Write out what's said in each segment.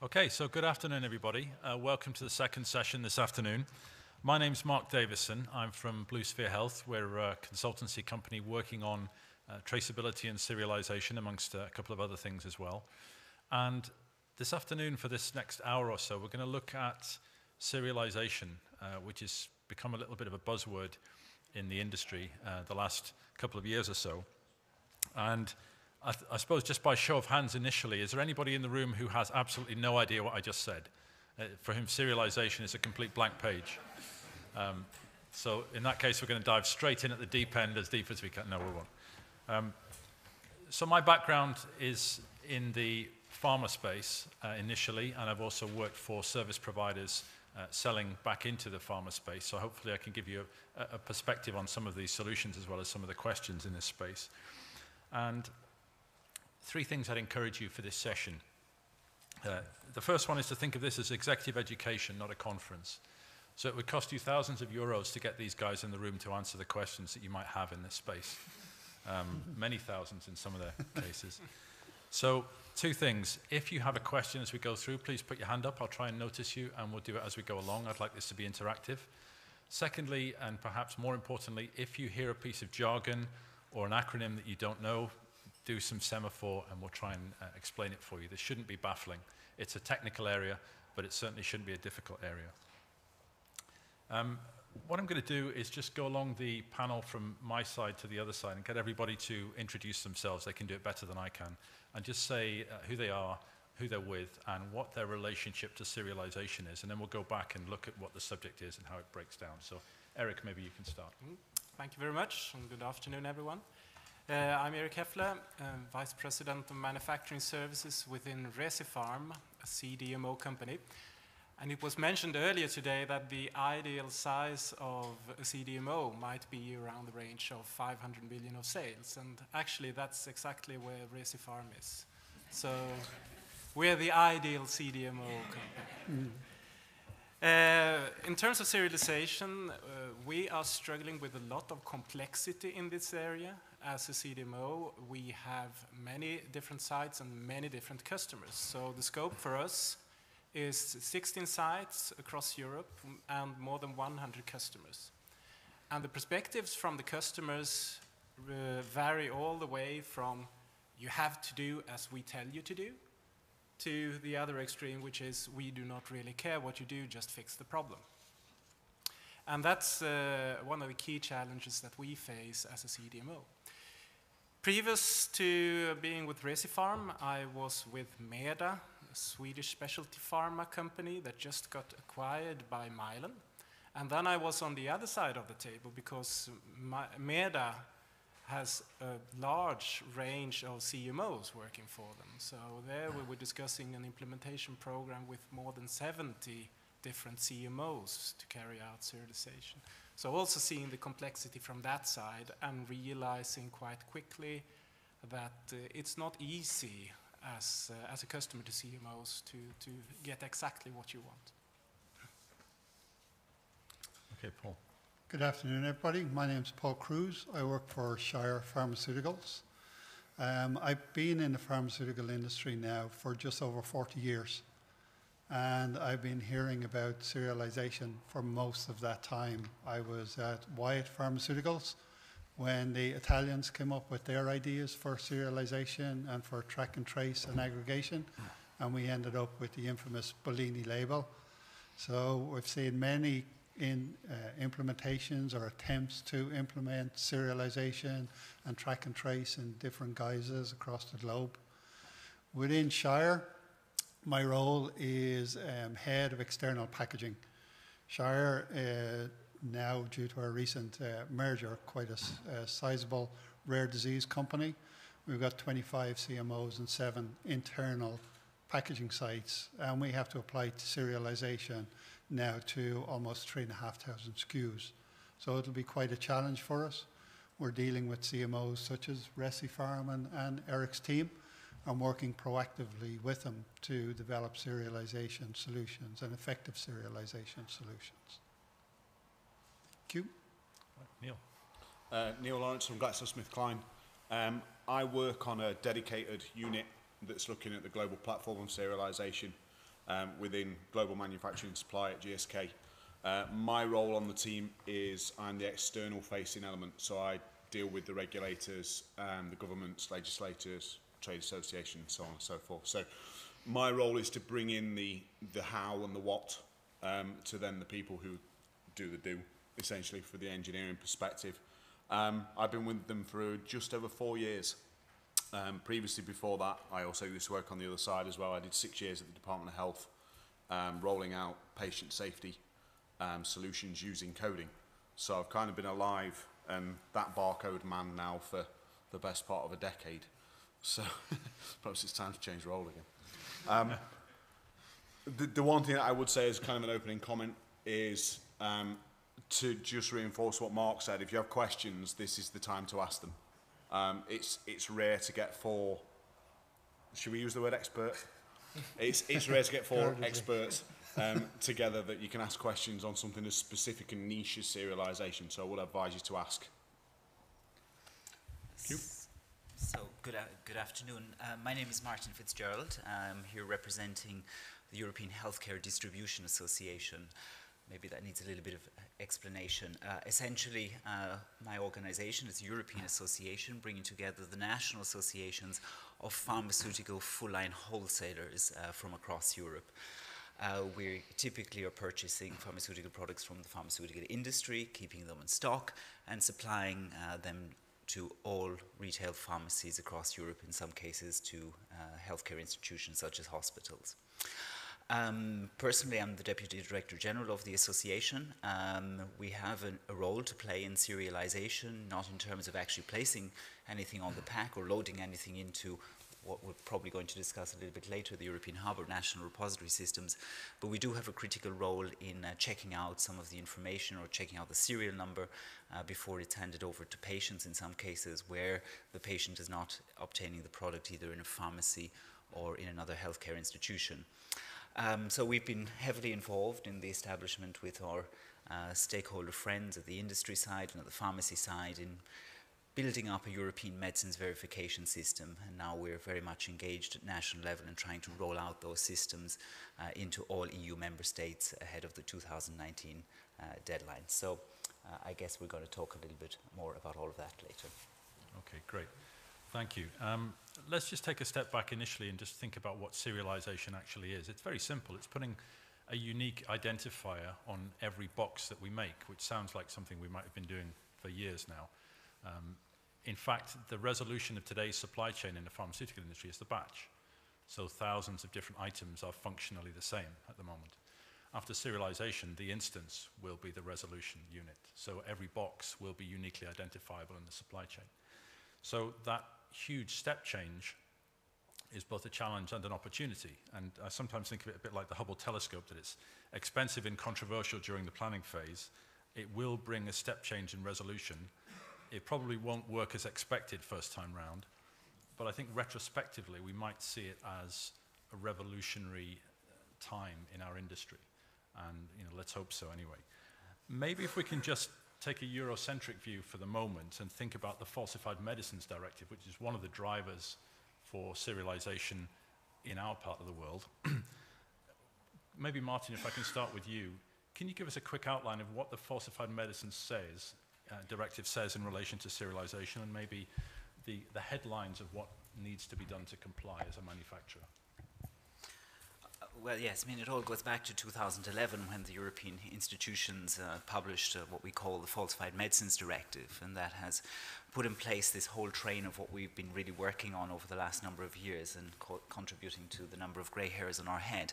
Okay, so good afternoon, everybody. Uh, welcome to the second session this afternoon. My name's Mark Davison. I'm from Blue Sphere Health. We're a consultancy company working on uh, traceability and serialization, amongst a couple of other things as well. And this afternoon, for this next hour or so, we're going to look at serialization, uh, which has become a little bit of a buzzword in the industry uh, the last couple of years or so. And I, I, suppose just by show of hands initially, is there anybody in the room who has absolutely no idea what I just said? Uh, for whom serialization is a complete blank page. Um, so in that case, we're going to dive straight in at the deep end, as deep as we can. No, we won't. Um, so my background is in the pharma space uh, initially, and I've also worked for service providers uh, selling back into the pharma space. So hopefully I can give you a, a perspective on some of these solutions as well as some of the questions in this space. And three things I'd encourage you for this session. Uh, the first one is to think of this as executive education, not a conference. So it would cost you thousands of euros to get these guys in the room to answer the questions that you might have in this space. Um, many thousands in some of their cases. So two things. If you have a question as we go through, please put your hand up. I'll try and notice you, and we'll do it as we go along. I'd like this to be interactive. Secondly, and perhaps more importantly, if you hear a piece of jargon or an acronym that you don't know, do some semaphore and we'll try and uh, explain it for you. This shouldn't be baffling. It's a technical area, but it certainly shouldn't be a difficult area. Um, what I'm going to do is just go along the panel from my side to the other side and get everybody to introduce themselves. They can do it better than I can. And just say uh, who they are, who they're with, and what their relationship to serialization is. And then we'll go back and look at what the subject is and how it breaks down. So, Eric, maybe you can start. Mm, thank you very much, and good afternoon, everyone. Uh, I'm Eric Haeffler, um, Vice President of Manufacturing Services within Recipharm, a CDMO company. And it was mentioned earlier today that the ideal size of a CDMO might be around the range of 500 million of sales. And actually, that's exactly where Recipharm is. So we're the ideal CDMO company. Mm. Uh, in terms of serialization, uh, we are struggling with a lot of complexity in this area as a CDMO, we have many different sites and many different customers. So the scope for us is 16 sites across Europe and more than 100 customers. And the perspectives from the customers uh, vary all the way from you have to do as we tell you to do, to the other extreme, which is we do not really care what you do, just fix the problem. And that's uh, one of the key challenges that we face as a CDMO. Previous to being with Recipharm, I was with Meda, a Swedish specialty pharma company that just got acquired by Mylan. And then I was on the other side of the table because Meda has a large range of CMOs working for them. So there we were discussing an implementation program with more than 70 different CMOs to carry out serialization. So also seeing the complexity from that side and realizing quite quickly that uh, it's not easy as, uh, as a customer to CMOs to, to get exactly what you want. Okay, Paul. Good afternoon, everybody. My name is Paul Cruz. I work for Shire Pharmaceuticals. Um, I've been in the pharmaceutical industry now for just over 40 years and I've been hearing about serialization for most of that time. I was at Wyeth Pharmaceuticals when the Italians came up with their ideas for serialization and for track and trace and aggregation, and we ended up with the infamous Bollino label. So we've seen many in uh, implementations or attempts to implement serialization and track and trace in different guises across the globe. Within Shire, my role is um, head of external packaging. Shire, uh, now due to our recent uh, merger, quite a, a sizable rare disease company. We've got 25 CMOs and seven internal packaging sites, and we have to apply to serialization now to almost 3,500 SKUs. So it'll be quite a challenge for us. We're dealing with CMOs such as Recipharm and, and Eric's team, and working proactively with them to develop serialization solutions and effective serialization solutions. Thank you. Neil. Uh, Neil Lawrence from GlaxoSmithKline. Um, I work on a dedicated unit that's looking at the global platform of serialization. Um, within global manufacturing supply at GSK. Uh, my role on the team is I'm the external facing element, so I deal with the regulators, um, the governments, legislators, trade associations, so on and so forth. So my role is to bring in the, the how and the what um, to then the people who do the do, essentially, for the engineering perspective. Um, I've been with them for just over four years. Um, previously, before that, I also used to work on the other side as well. I did six years at the Department of Health, um, rolling out patient safety um, solutions using coding. So I've kind of been alive and that barcode man now for the best part of a decade. So perhaps it's time to change role again. Um, the, the one thing that I would say as kind of an opening comment is um, to just reinforce what Mark said. If you have questions, this is the time to ask them. Um, it's, it's rare to get four, should we use the word expert? It's, it's rare to get four experts um, together that you can ask questions on something as specific and niche as serialization. So I would advise you to ask. you. So, good, a- good afternoon. Uh, my name is Martin Fitzgerald. I'm here representing the European Healthcare Distribution Association. Maybe that needs a little bit of explanation. Uh, essentially, uh, my organization is European association bringing together the national associations of pharmaceutical full line wholesalers uh, from across Europe. Uh, we typically are purchasing pharmaceutical products from the pharmaceutical industry, keeping them in stock, and supplying uh, them to all retail pharmacies across Europe, in some cases to uh, healthcare institutions such as hospitals. Um, personally, I'm the Deputy Director General of the association. Um, we have an, a role to play in serialization, not in terms of actually placing anything on the pack or loading anything into what we're probably going to discuss a little bit later, the European Hub and National Repository Systems. But we do have a critical role in uh, checking out some of the information or checking out the serial number uh, before it's handed over to patients in some cases where the patient is not obtaining the product either in a pharmacy or in another healthcare institution. Um, so we've been heavily involved in the establishment with our uh, stakeholder friends at the industry side and at the pharmacy side in building up a European medicines verification system, and now we're very much engaged at national level in trying to roll out those systems uh, into all EU member states ahead of the 2019 uh, deadline. So uh, I guess we're going to talk a little bit more about all of that later. Okay, great. Thank you. Um, let's just take a step back initially and just think about what serialization actually is. It's very simple. It's putting a unique identifier on every box that we make, which sounds like something we might have been doing for years now. Um, in fact, the resolution of today's supply chain in the pharmaceutical industry is the batch. So thousands of different items are functionally the same at the moment. After serialization, the instance will be the resolution unit. So every box will be uniquely identifiable in the supply chain. So that huge step change is both a challenge and an opportunity. And I sometimes think of it a bit like the Hubble telescope, that it's expensive and controversial during the planning phase. It will bring a step change in resolution. It probably won't work as expected first time round, but I think retrospectively we might see it as a revolutionary uh, time in our industry. And you know, let's hope so anyway. Maybe if we can just take a Eurocentric view for the moment and think about the Falsified Medicines Directive, which is one of the drivers for serialization in our part of the world. Maybe, Martin, if I can start with you, can you give us a quick outline of what the Falsified Medicines says, uh, Directive says in relation to serialization and maybe the, the headlines of what needs to be done to comply as a manufacturer? Well, yes, I mean, it all goes back to 2011 when the European institutions uh, published uh, what we call the Falsified Medicines Directive, and that has put in place this whole train of what we've been really working on over the last number of years and co- contributing to the number of grey hairs on our head.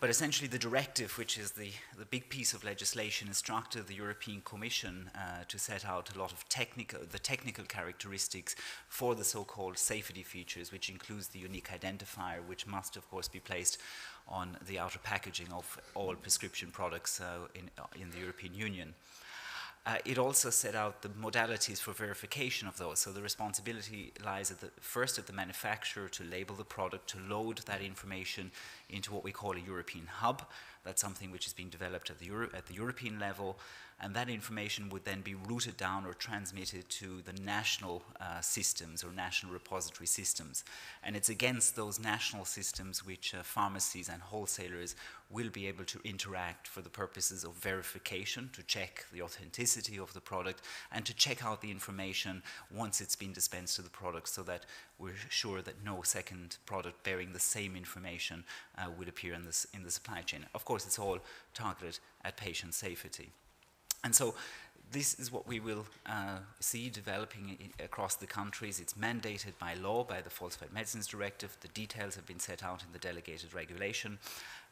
But essentially, the directive, which is the, the big piece of legislation, instructed the European Commission uh, to set out a lot of technical, the technical characteristics for the so-called safety features, which includes the unique identifier, which must, of course, be placed on the outer packaging of all prescription products uh, in, in the European Union. Uh, it also set out the modalities for verification of those. So the responsibility lies at the, first at the manufacturer to label the product, to load that information into what we call a European hub. That's something which is being developed at the, Euro- at the European level. And that information would then be routed down or transmitted to the national uh, systems or national repository systems. And it's against those national systems which uh, pharmacies and wholesalers will be able to interact for the purposes of verification to check the authenticity of the product and to check out the information once it's been dispensed to the product so that we're sure that no second product bearing the same information uh, will appear in, this, in the supply chain. Of course, it's all targeted at patient safety. And so this is what we will uh, see developing across the countries. It's mandated by law, by the Falsified Medicines Directive. The details have been set out in the delegated regulation.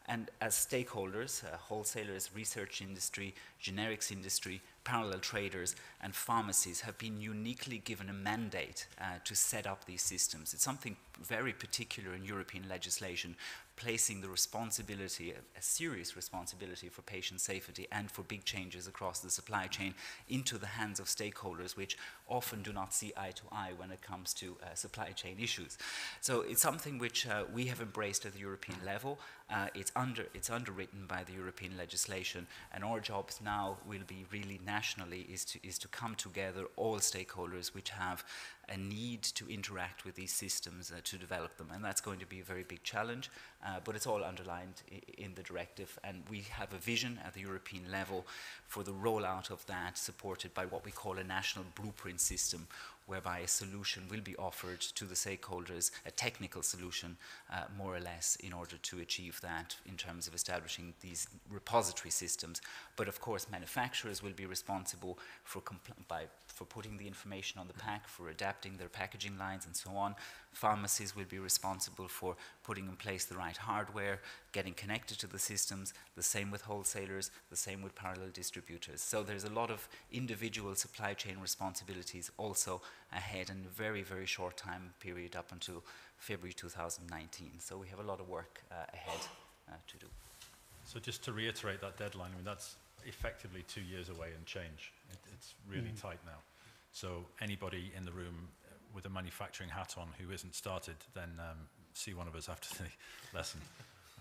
And as stakeholders, uh, wholesalers, research industry, generics industry, parallel traders, and pharmacies have been uniquely given a mandate uh, to set up these systems. It's something very particular in European legislation, placing the responsibility, a, serious responsibility for patient safety and for big changes across the supply chain into the hands of stakeholders, which often do not see eye to eye when it comes to uh, supply chain issues. So it's something which uh, we have embraced at the European level. Uh, it's, under, it's underwritten by the European legislation, and our jobs now will be really nationally is to, is to come together, all stakeholders which have a need to interact with these systems uh, to develop them. And that's going to be a very big challenge, uh, but it's all underlined in the directive. And we have a vision at the European level for the rollout of that, supported by what we call a national blueprint system, whereby a solution will be offered to the stakeholders, a technical solution, uh, more or less, in order to achieve that in terms of establishing these repository systems. But of course, manufacturers will be responsible for, by, for putting the information on the pack, for adapting their packaging lines, and so on. Pharmacies will be responsible for putting in place the right hardware, getting connected to the systems, the same with wholesalers, the same with parallel distributors. So there's a lot of individual supply chain responsibilities also ahead in a very, very short time period up until February 2019. So we have a lot of work uh, ahead uh, to do. So just to reiterate that deadline, I mean, that's effectively two years away and change. It, it's really mm. tight now. So anybody in the room with a manufacturing hat on who isn't started, then um, see one of us after the lesson.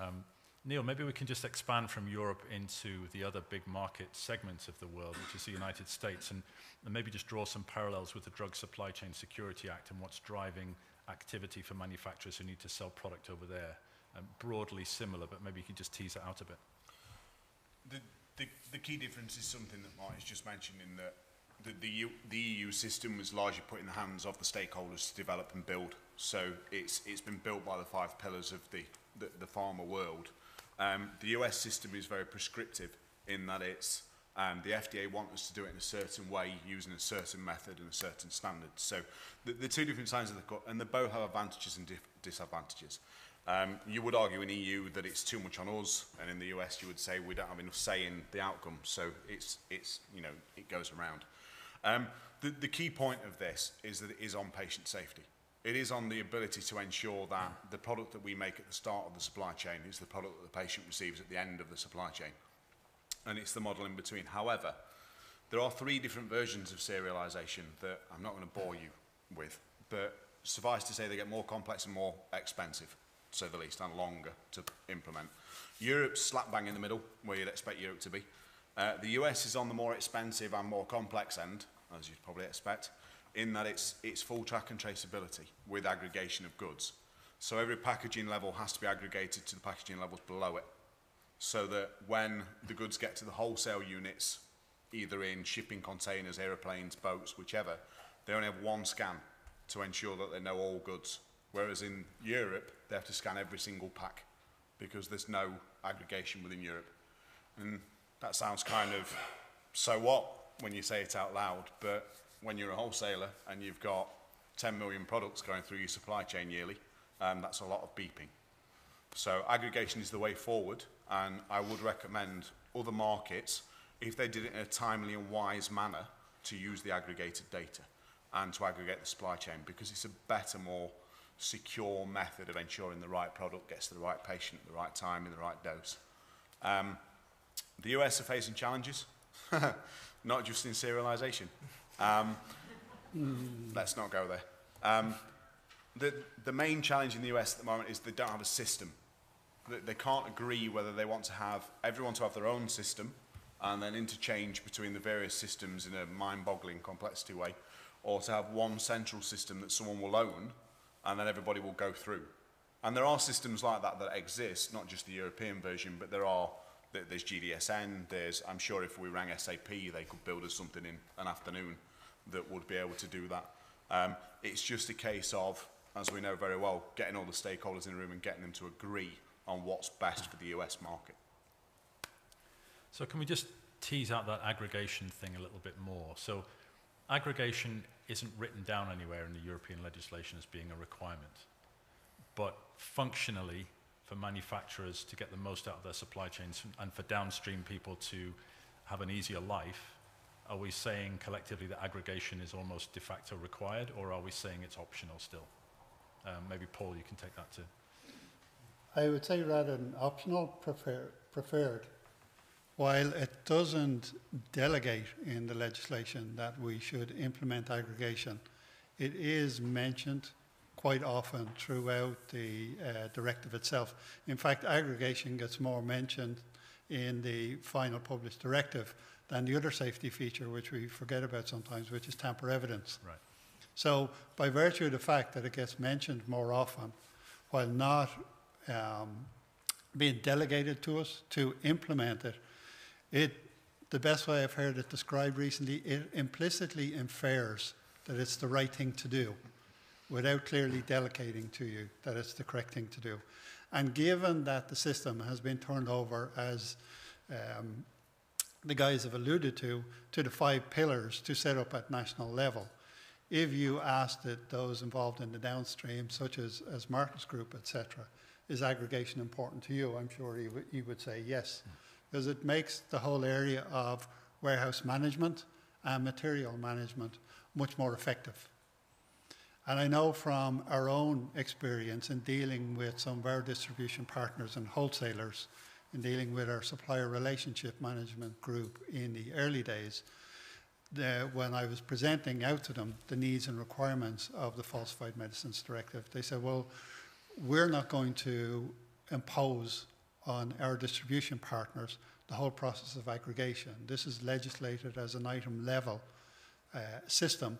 Um, Neil, maybe we can just expand from Europe into the other big market segments of the world, which is the United States, and, and maybe just draw some parallels with the Drug Supply Chain Security Act and what's driving activity for manufacturers who need to sell product over there. Um, broadly similar, but maybe you can just tease it out a bit. The, the, the key difference is something that Mark has just mentioned in that the, the, EU, the EU system was largely put in the hands of the stakeholders to develop and build. So it's, it's been built by the five pillars of the, the, the pharma world. Um, the US system is very prescriptive in that it's um, the FDA want us to do it in a certain way using a certain method and a certain standard. So the, the two different sides of the court, and they both have advantages and disadvantages. Um, you would argue in EU that it's too much on us, and in the US you would say we don't have enough say in the outcome. So it's, it's you know, it goes around. Um, the, the key point of this is that it is on patient safety. It is on the ability to ensure that the product that we make at the start of the supply chain is the product that the patient receives at the end of the supply chain. And it's the model in between. However, there are three different versions of serialization that I'm not going to bore you with, but suffice to say they get more complex and more expensive, to say the least, and longer to implement. Europe's slap bang in the middle, where you'd expect Europe to be. Uh, the US is on the more expensive and more complex end, as you'd probably expect, in that it's, it's full track and traceability with aggregation of goods. So every packaging level has to be aggregated to the packaging levels below it. So that when the goods get to the wholesale units, either in shipping containers, aeroplanes, boats, whichever, they only have one scan to ensure that they know all goods. Whereas in Europe, they have to scan every single pack because there's no aggregation within Europe. And that sounds kind of so what when you say it out loud, but when you're a wholesaler and you've got 10 million products going through your supply chain yearly, um, that's a lot of beeping. So aggregation is the way forward, and I would recommend other markets, if they did it in a timely and wise manner, to use the aggregated data and to aggregate the supply chain because it's a better, more secure method of ensuring the right product gets to the right patient at the right time in the right dose. Um, the US are facing challenges, not just in serialization. Um, let's not go there. Um, the, the main challenge in the US at the moment is they don't have a system. They, they can't agree whether they want to have everyone to have their own system and then interchange between the various systems in a mind-boggling complexity way, or to have one central system that someone will own and then everybody will go through. And there are systems like that that exist, not just the European version, but there are, there's GDSN, there's, I'm sure if we rang SAP, they could build us something in an afternoon that would be able to do that. Um, it's just a case of, as we know very well, getting all the stakeholders in the room and getting them to agree on what's best for the US market. So can we just tease out that aggregation thing a little bit more? So aggregation isn't written down anywhere in the European legislation as being a requirement. But functionally, for manufacturers to get the most out of their supply chains and for downstream people to have an easier life, are we saying collectively that aggregation is almost de facto required, or are we saying it's optional still? Um, maybe Paul, you can take that too. I would say rather than optional, prefer, preferred. While it doesn't delegate in the legislation that we should implement aggregation, it is mentioned quite often throughout the uh, directive itself. In fact, aggregation gets more mentioned in the final published directive than the other safety feature, which we forget about sometimes, which is tamper evidence. Right. So, by virtue of the fact that it gets mentioned more often, while not um, being delegated to us to implement it, it the best way I've heard it described recently, it implicitly infers that it's the right thing to do without clearly delegating to you that it's the correct thing to do. And given that the system has been turned over, as um, the guys have alluded to, to the five pillars to set up at national level, if you asked those involved in the downstream, such as, as Martin's Group, etc., is aggregation important to you? I'm sure he would say yes, because it makes the whole area of warehouse management and material management much more effective. And I know from our own experience in dealing with some of our distribution partners and wholesalers, in dealing with our supplier relationship management group in the early days, the, when I was presenting out to them the needs and requirements of the Falsified Medicines Directive, they said, well, we're not going to impose on our distribution partners the whole process of aggregation. This is legislated as an item level uh, system,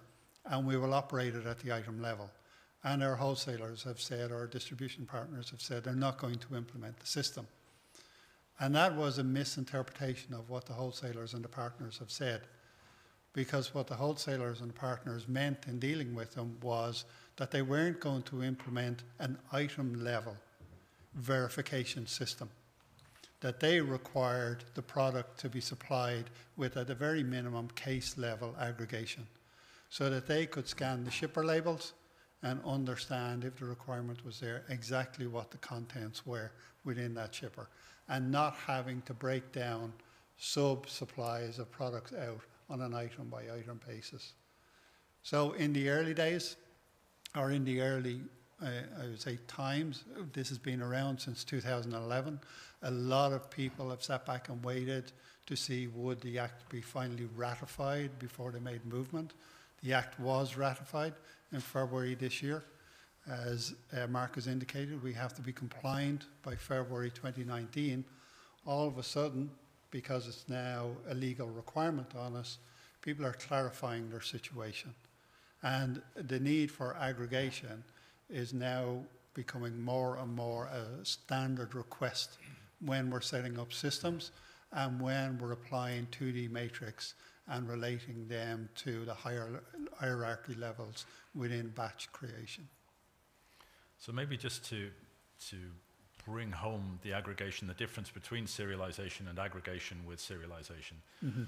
and we will operate it at the item level. And our wholesalers have said, our distribution partners have said, they're not going to implement the system. And that was a misinterpretation of what the wholesalers and the partners have said. Because what the wholesalers and partners meant in dealing with them was that they weren't going to implement an item level verification system, that they required the product to be supplied with, at a very minimum, case level aggregation, so that they could scan the shipper labels and understand if the requirement was there exactly what the contents were within that shipper, and not having to break down sub supplies of products out on an item by item basis. So in the early days, or in the early, uh, I would say, times. This has been around since 2011. A lot of people have sat back and waited to see would the act be finally ratified before they made movement. The act was ratified in February this year. As uh, Mark has indicated, we have to be compliant by February 2019. All of a sudden, because it's now a legal requirement on us, people are clarifying their situation. And the need for aggregation is now becoming more and more a standard request when we're setting up systems and when we're applying 2D matrix and relating them to the higher hierarchy levels within batch creation. So maybe just to, to bring home the aggregation, the difference between serialization and aggregation with serialization. Mm-hmm.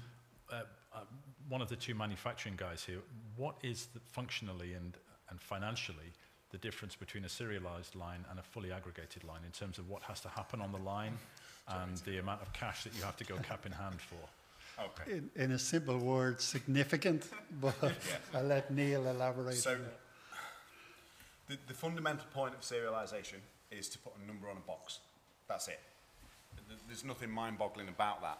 Uh, uh, one of the two manufacturing guys here, what is the, functionally and, and financially the difference between a serialized line and a fully aggregated line in terms of what has to happen on the line and the amount of cash that you have to go cap in hand for? Okay. In, in a simple word, significant, but. I'll let Neil elaborate. So, the, the fundamental point of serialization is to put a number on a box. That's it. There's nothing mind boggling about that.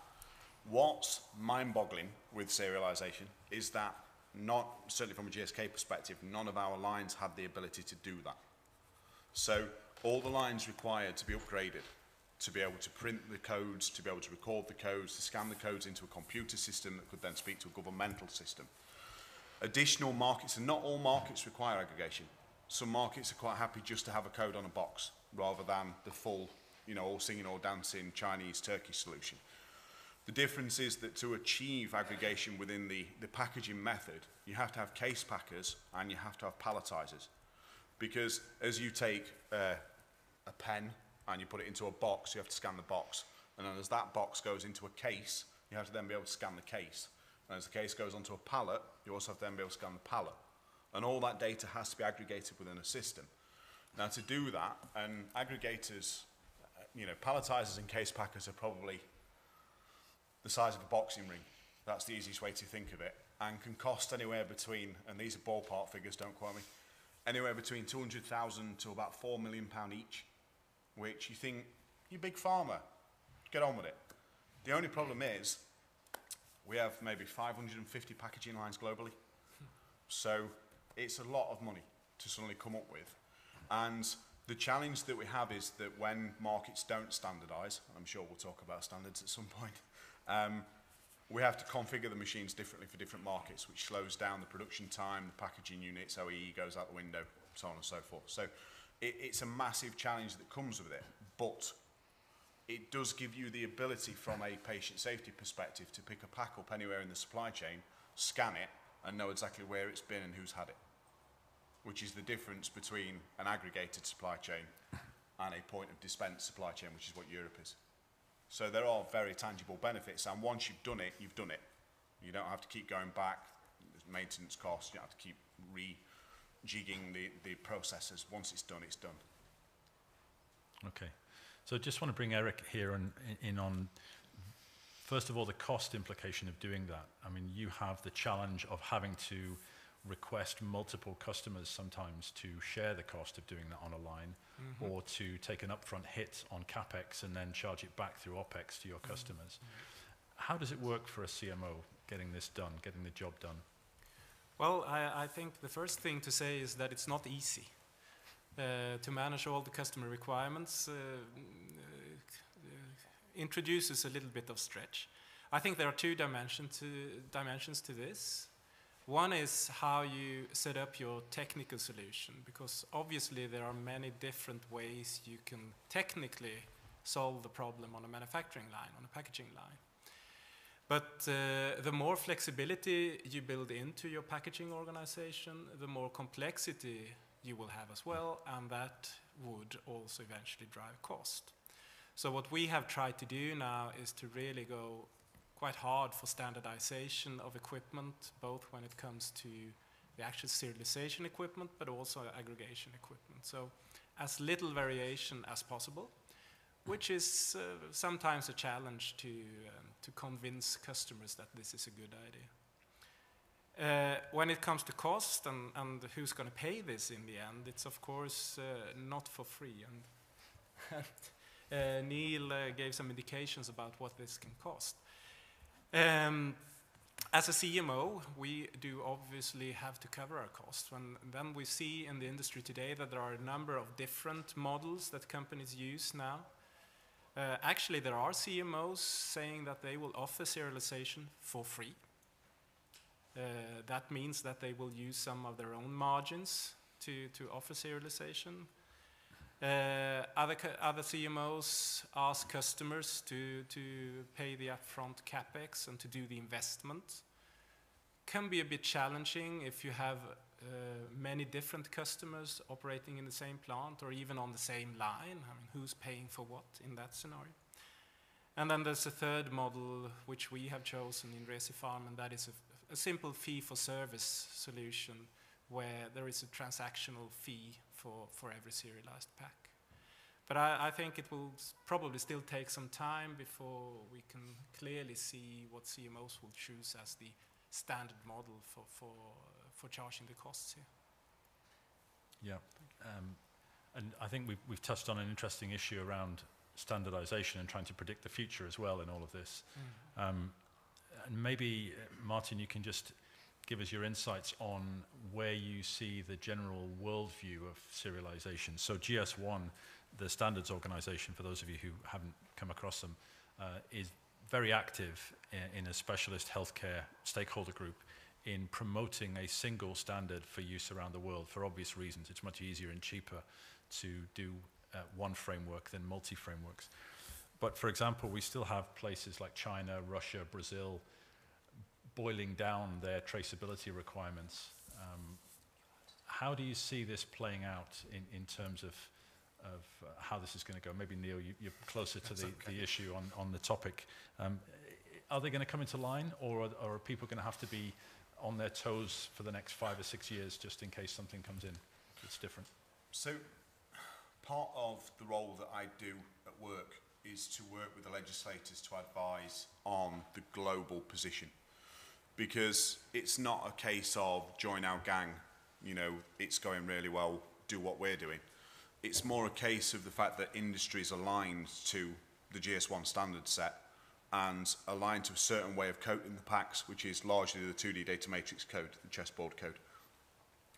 What's mind-boggling with serialization is that not, certainly from a GSK perspective, none of our lines had the ability to do that. So all the lines required to be upgraded to be able to print the codes, to be able to record the codes, to scan the codes into a computer system that could then speak to a governmental system. Additional markets, and not all markets require aggregation. Some markets are quite happy just to have a code on a box rather than the full, you know, all singing, all dancing Chinese, Turkish solution. The difference is that to achieve aggregation within the, the packaging method, you have to have case packers and you have to have palletizers. Because as you take uh, a pen and you put it into a box, you have to scan the box. And then as that box goes into a case, you have to then be able to scan the case. And as the case goes onto a pallet, you also have to then be able to scan the pallet. And all that data has to be aggregated within a system. Now to do that, and aggregators, uh, you know, palletizers and case packers are probably the size of a boxing ring. That's the easiest way to think of it. And can cost anywhere between, and these are ballpark figures, don't quote me, anywhere between 200,000 to about 4 million pound each, which you think, you big pharma, get on with it. The only problem is, we have maybe 550 packaging lines globally. So it's a lot of money to suddenly come up with. And the challenge that we have is that when markets don't standardize, and I'm sure we'll talk about standards at some point, um, we have to configure the machines differently for different markets, which slows down the production time, the packaging units, OEE goes out the window, so on and so forth. So it, it's a massive challenge that comes with it, but it does give you the ability from a patient safety perspective to pick a pack up anywhere in the supply chain, scan it, and know exactly where it's been and who's had it, which is the difference between an aggregated supply chain and a point of dispense supply chain, which is what Europe is. So there are very tangible benefits, and once you've done it, you've done it. You don't have to keep going back. There's maintenance costs. You don't have to keep rejigging the, the processes. Once it's done, it's done. Okay. So just want to bring Eric here on, in on, first of all, the cost implication of doing that. I mean, you have the challenge of having to request multiple customers sometimes to share the cost of doing that on a line mm-hmm. or to take an upfront hit on capex and then charge it back through opex to your mm-hmm. customers. Mm-hmm. How does it work for a CMO getting this done, getting the job done? Well, I, I think the first thing to say is that it's not easy. Uh, to manage all the customer requirements uh, uh, introduces a little bit of stretch. I think there are two dimension to, dimensions to this. One is how you set up your technical solution, because obviously there are many different ways you can technically solve the problem on a manufacturing line, on a packaging line. But uh, the more flexibility you build into your packaging organization, the more complexity you will have as well, and that would also eventually drive cost. So what we have tried to do now is to really go quite hard for standardization of equipment, both when it comes to the actual serialization equipment, but also aggregation equipment. So as little variation as possible, which is uh, sometimes a challenge to, um, to convince customers that this is a good idea. Uh, when it comes to cost and, and who's going to pay this in the end, it's of course uh, not for free. And, uh, Neil uh, gave some indications about what this can cost. Um, as a CMO, we do obviously have to cover our costs. When then we see in the industry today that there are a number of different models that companies use now. Uh, actually, there are CMOs saying that they will offer serialization for free. Uh, that means that they will use some of their own margins to, to offer serialization. Uh, other, other CMOs ask customers to, to pay the upfront capex and to do the investment. Can be a bit challenging if you have uh, many different customers operating in the same plant or even on the same line. I mean, who's paying for what in that scenario? And then there's a third model which we have chosen in Recipharm, and that is a, a simple fee for service solution where there is a transactional fee for, for every serialized pack. But I, I, think it will probably still take some time before we can clearly see what CMOs will choose as the standard model for, for, for charging the costs here. Yeah. Um, and I think we've, we've touched on an interesting issue around standardization and trying to predict the future as well in all of this. Mm. Um, and maybe, uh, Martin, you can just give us your insights on where you see the general worldview of serialization. So GS1, the standards organization, for those of you who haven't come across them, uh, is very active in, in a specialist healthcare stakeholder group in promoting a single standard for use around the world for obvious reasons. It's much easier and cheaper to do uh, one framework than multi-frameworks. But for example, we still have places like China, Russia, Brazil, boiling down their traceability requirements. Um, how do you see this playing out in, in terms of, of uh, how this is going to go? Maybe, Neil, you, you're closer to the, okay. the issue on, on the topic. Um, are they going to come into line, or are, or are people going to have to be on their toes for the next five or six years just in case something comes in that's different? So, part of the role that I do at work is to work with the legislators to advise on the global position because it's not a case of join our gang, you know, it's going really well, do what we're doing. It's more a case of the fact that industry is aligned to the GS1 standard set and aligned to a certain way of coding the packs, which is largely the 2D data matrix code, the chessboard code.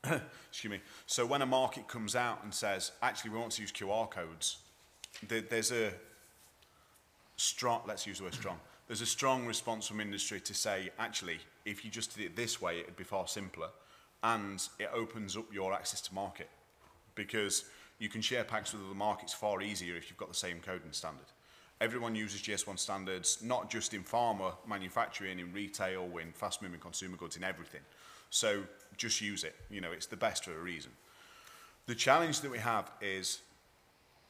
Excuse me. So when a market comes out and says, actually, we want to use QR codes, there, there's a strong, let's use the word strong, there's a strong response from industry to say, actually, if you just did it this way, it'd be far simpler. And it opens up your access to market because you can share packs with other markets far easier if you've got the same coding standard. Everyone uses GS1 standards, not just in pharma manufacturing, in retail, in fast-moving consumer goods, in everything. So just use it. You know, it's the best for a reason. The challenge that we have is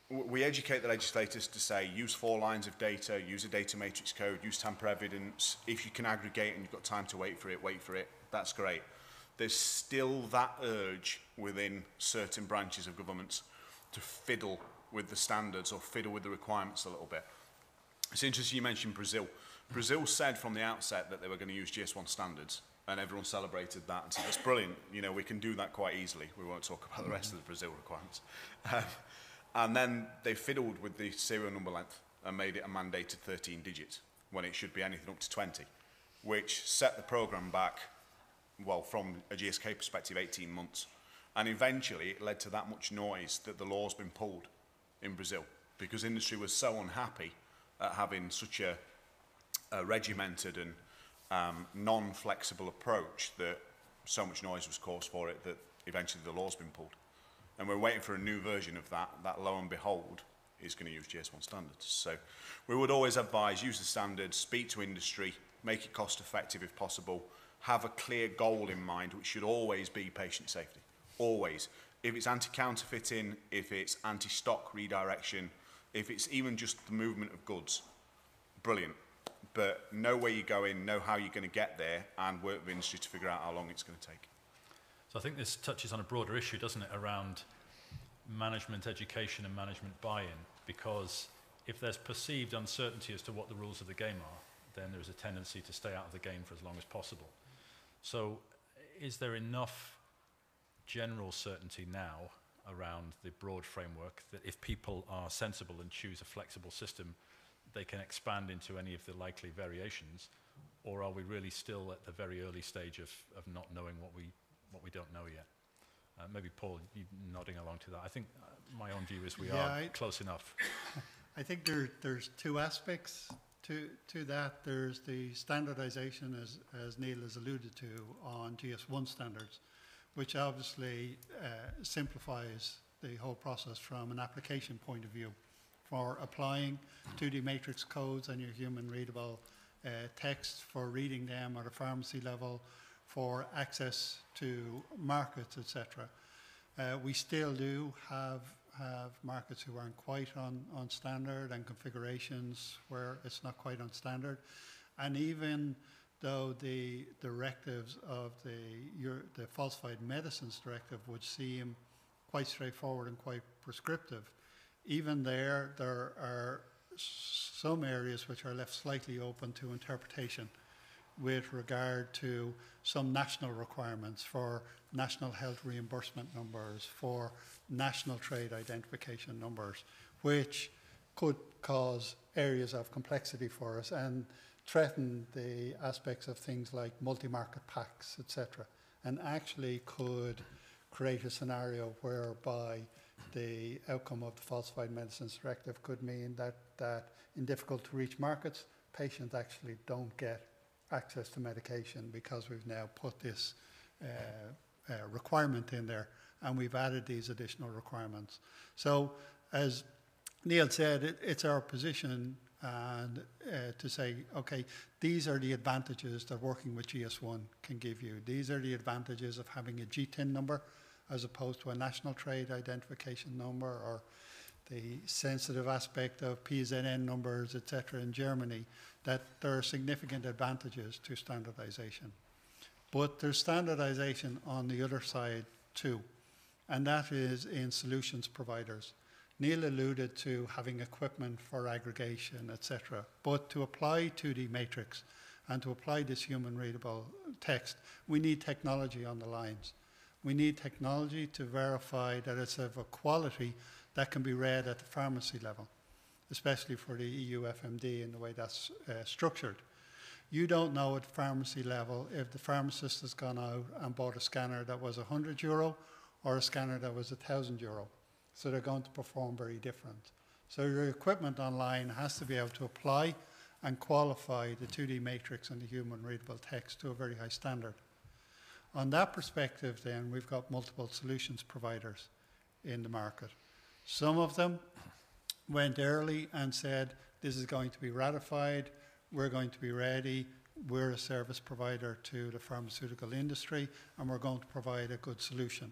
we educate the legislators to say use four lines of data, use a data matrix code, use tamper evidence. If you can aggregate and you've got time to wait for it, wait for it. That's great. There's still that urge within certain branches of governments to fiddle with the standards or fiddle with the requirements a little bit. It's interesting you mentioned Brazil. Brazil said from the outset that they were going to use GS1 standards and everyone celebrated that and said, that's brilliant, you know, we can do that quite easily. We won't talk about the rest of the Brazil requirements. Um, and then they fiddled with the serial number length and made it a mandated 13 digits when it should be anything up to 20, which set the program back, well, from a GSK perspective, 18 months. And eventually it led to that much noise that the law's been pulled in Brazil because industry was so unhappy at having such a, a regimented and um, non-flexible approach that so much noise was caused for it that eventually the law's been pulled. And we're waiting for a new version of that. That, lo and behold, is going to use GS1 standards. So we would always advise use the standards, speak to industry, make it cost effective if possible, have a clear goal in mind, which should always be patient safety. Always. If it's anti-counterfeiting, if it's anti-stock redirection, if it's even just the movement of goods, brilliant. But know where you're going, know how you're going to get there, and work with industry to figure out how long it's going to take. So I think this touches on a broader issue, doesn't it, around management education and management buy-in, because if there's perceived uncertainty as to what the rules of the game are, then there's a tendency to stay out of the game for as long as possible. So is there enough general certainty now around the broad framework that if people are sensible and choose a flexible system, they can expand into any of the likely variations? Or are we really still at the very early stage of, of not knowing what we, what we don't know yet? Uh, maybe Paul, you nodding along to that. I think uh, my own view is we yeah, are I, close enough. I think there, there's two aspects to, to that. There's the standardization, as, as Neil has alluded to, on GS1 standards, which obviously uh, simplifies the whole process from an application point of view for applying 2D matrix codes on your human readable uh, text, for reading them at a pharmacy level, for access to markets, etc. Uh, we still do have have markets who aren't quite on, on standard and configurations where it's not quite on standard. And even though the directives of the, the Falsified Medicines Directive would seem quite straightforward and quite prescriptive, even there, there are some areas which are left slightly open to interpretation with regard to some national requirements for national health reimbursement numbers, for national trade identification numbers, which could cause areas of complexity for us. And threaten the aspects of things like multi-market packs, etc., and actually could create a scenario whereby the outcome of the Falsified Medicines Directive could mean that, that in difficult to reach markets, patients actually don't get access to medication because we've now put this uh, uh, requirement in there and we've added these additional requirements. So, as Neil said, it, it's our position and uh, to say, okay, these are the advantages that working with GS1 can give you. These are the advantages of having a GTIN number as opposed to a national trade identification number or the sensitive aspect of PZN numbers, etc. in Germany, that there are significant advantages to standardization. But there's standardization on the other side too, and that is in solutions providers. Neil alluded to having equipment for aggregation, etc. But to apply 2D matrix and to apply this human readable text, we need technology on the lines. We need technology to verify that it's of a quality that can be read at the pharmacy level, especially for the EU FMD and the way that's uh, structured. You don't know at pharmacy level if the pharmacist has gone out and bought a scanner that was 100 euro or a scanner that was 1,000 euro. So they're going to perform very different. So your equipment online has to be able to apply and qualify the 2D matrix and the human readable text to a very high standard. On that perspective, then, we've got multiple solutions providers in the market. Some of them went early and said, This is going to be ratified, we're going to be ready, we're a service provider to the pharmaceutical industry, and we're going to provide a good solution.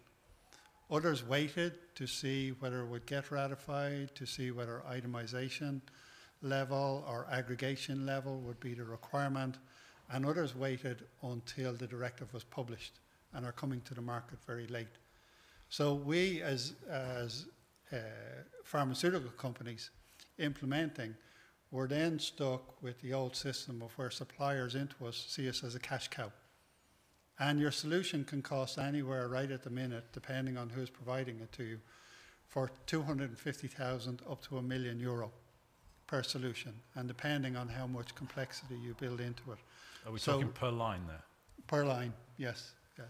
Others waited to see whether it would get ratified, to see whether itemization level or aggregation level would be the requirement, and others waited until the directive was published and are coming to the market very late. So we, as, as uh, pharmaceutical companies implementing, were then stuck with the old system of where suppliers into us see us as a cash cow. And your solution can cost anywhere right at the minute, depending on who's providing it to you, for 250,000 up to a million euro per solution, and depending on how much complexity you build into it. Are we so talking per line there? Per line, yes. Yeah.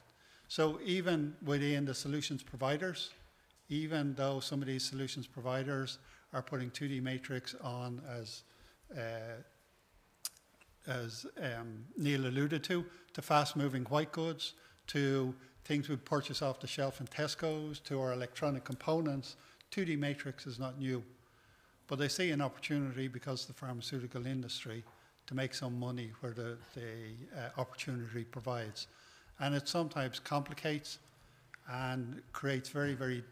So even within the solutions providers, even though some of these solutions providers are putting 2D matrix on as uh, as um, Neil alluded to, to fast moving white goods, to things we purchase off the shelf in Tesco's, to our electronic components. 2D matrix is not new. But they see an opportunity because the pharmaceutical industry to make some money where the, the uh, opportunity provides. And it sometimes complicates and creates very, very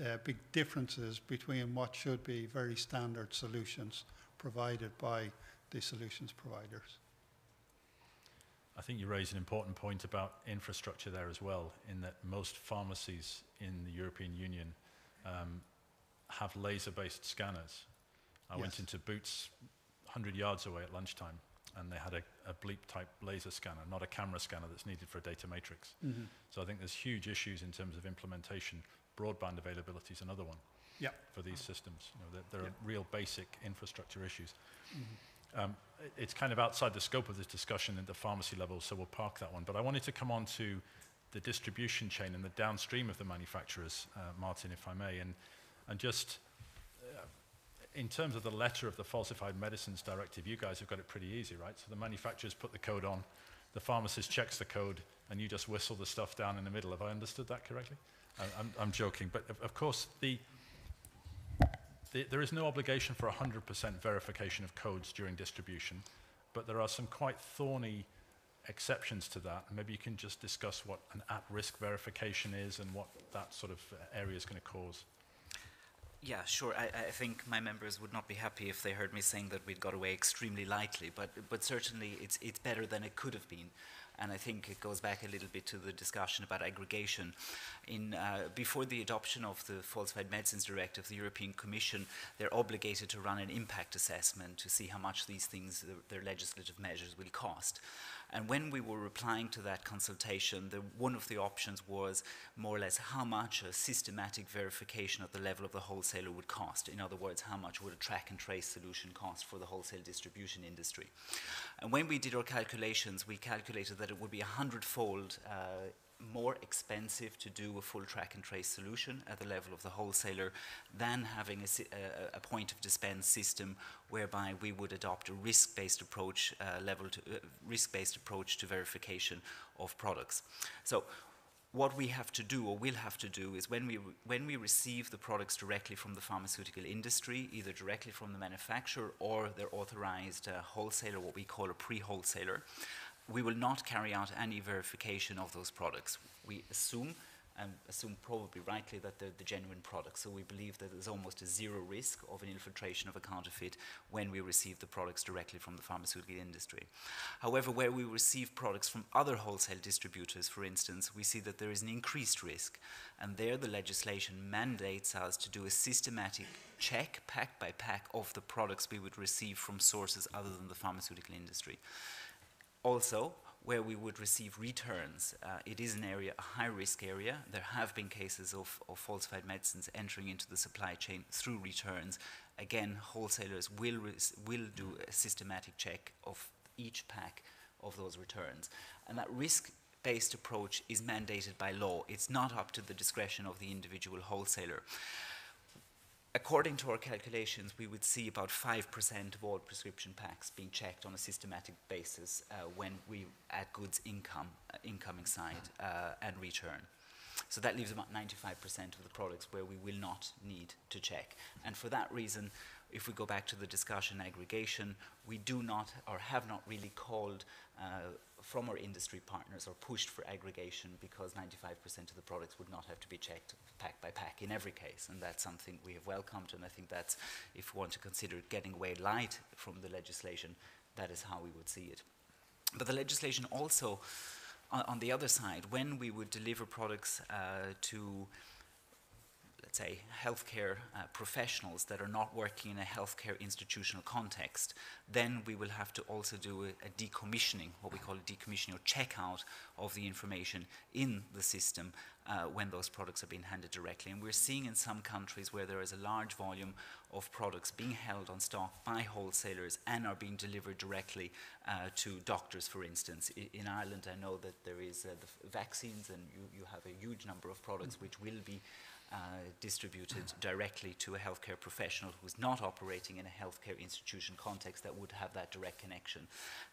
uh, big differences between what should be very standard solutions provided by the solutions providers. I think you raise an important point about infrastructure there as well, in that most pharmacies in the European Union um, have laser-based scanners. I yes. went into Boots 100 yards away at lunchtime, and they had a, a bleep-type laser scanner, not a camera scanner that's needed for a data matrix. Mm -hmm. So I think there's huge issues in terms of implementation. Broadband availability is another one yep. for these systems. You know, there, there yep. are real basic infrastructure issues. Mm -hmm. Um, it's kind of outside the scope of this discussion at the pharmacy level, so we'll park that one. But I wanted to come on to the distribution chain and the downstream of the manufacturers, uh, Martin, if I may, and, and just uh, in terms of the letter of the Falsified Medicines Directive, you guys have got it pretty easy, right? So the manufacturers put the code on, the pharmacist checks the code, and you just whistle the stuff down in the middle. Have I understood that correctly? I'm, I'm joking, but of, of course, the, the, there is no obligation for 100% verification of codes during distribution, but there are some quite thorny exceptions to that. Maybe you can just discuss what an at-risk verification is and what that sort of uh, area is going to cause. Yeah, sure. I, I, think my members would not be happy if they heard me saying that we'd got away extremely lightly, but, but certainly it's, it's better than it could have been and I think it goes back a little bit to the discussion about aggregation. In, uh, before the adoption of the Falsified Medicines Directive, the European Commission, they're obligated to run an impact assessment to see how much these things, their legislative measures, will cost. And when we were replying to that consultation, the, one of the options was more or less how much a systematic verification at the level of the wholesaler would cost. In other words, how much would a track and trace solution cost for the wholesale distribution industry. And when we did our calculations, we calculated that it would be a hundredfold uh, more expensive to do a full track and trace solution at the level of the wholesaler than having a, a, point of dispense system whereby we would adopt a risk-based approach uh, level to uh, risk-based approach to verification of products. So what we have to do or will have to do is when we, when we receive the products directly from the pharmaceutical industry, either directly from the manufacturer or their authorized uh, wholesaler, what we call a pre-wholesaler, we will not carry out any verification of those products. We assume and assume probably rightly that they're the genuine products. So we believe that there's almost a zero risk of an infiltration of a counterfeit when we receive the products directly from the pharmaceutical industry. However, where we receive products from other wholesale distributors, for instance, we see that there is an increased risk. And there the legislation mandates us to do a systematic check, pack by pack, of the products we would receive from sources other than the pharmaceutical industry. Also, where we would receive returns. Uh, it is an area, a high risk area. There have been cases of, of, falsified medicines entering into the supply chain through returns. Again, wholesalers will, will do a systematic check of each pack of those returns. And that risk based approach is mandated by law. It's not up to the discretion of the individual wholesaler according to our calculations, we would see about 5% of all prescription packs being checked on a systematic basis uh, when we add goods income, uh, incoming side uh, and return. So that leaves about 95% of the products where we will not need to check. And for that reason, if we go back to the discussion aggregation, we do not or have not really called uh, from our industry partners or pushed for aggregation because 95% of the products would not have to be checked pack by pack in every case. And that's something we have welcomed. And I think that's, if we want to consider getting away light from the legislation, that is how we would see it. But the legislation also, on, on the other side, when we would deliver products uh, to say, healthcare uh, professionals that are not working in a healthcare institutional context, then we will have to also do a, a decommissioning, what we call a decommissioning or checkout of the information in the system uh, when those products are being handed directly. And we're seeing in some countries where there is a large volume of products being held on stock by wholesalers and are being delivered directly uh, to doctors, for instance. I, in Ireland, I know that there is uh, the vaccines, and you, you have a huge number of products which will be uh, distributed directly to a healthcare professional who's not operating in a healthcare institution context that would have that direct connection.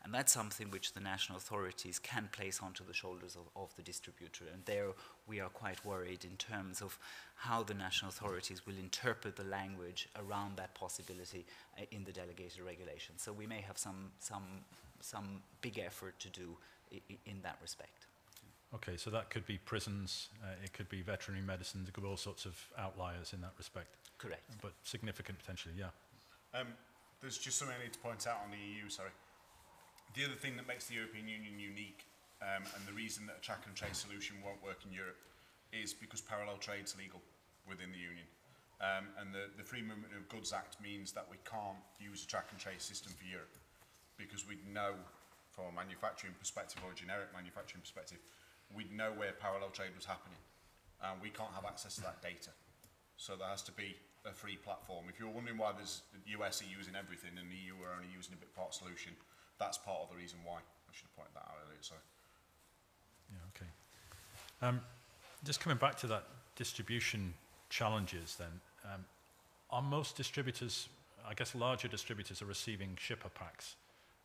And that's something which the national authorities can place onto the shoulders of, of the distributor. And there we are quite worried in terms of how the national authorities will interpret the language around that possibility uh, in the delegated regulation. So we may have some, some, some big effort to do in that respect. Okay, so that could be prisons, uh, it could be veterinary medicine, there could be all sorts of outliers in that respect. Correct. But significant potentially, yeah. Um, there's just something I need to point out on the EU, sorry. The other thing that makes the European Union unique um, and the reason that a track and trace solution won't work in Europe is because parallel trade's legal within the Union. Um, and the, the Free Movement of Goods Act means that we can't use a track and trace system for Europe because we'd know from a manufacturing perspective or a generic manufacturing perspective we'd know where parallel trade was happening. And we can't have access to that data. So there has to be a free platform. If you're wondering why there's the US are using everything and the EU are only using a bit part solution, that's part of the reason why. I should have pointed that out earlier, sorry. Um, just coming back to that distribution challenges then, um, are most distributors, I guess larger distributors are receiving shipper packs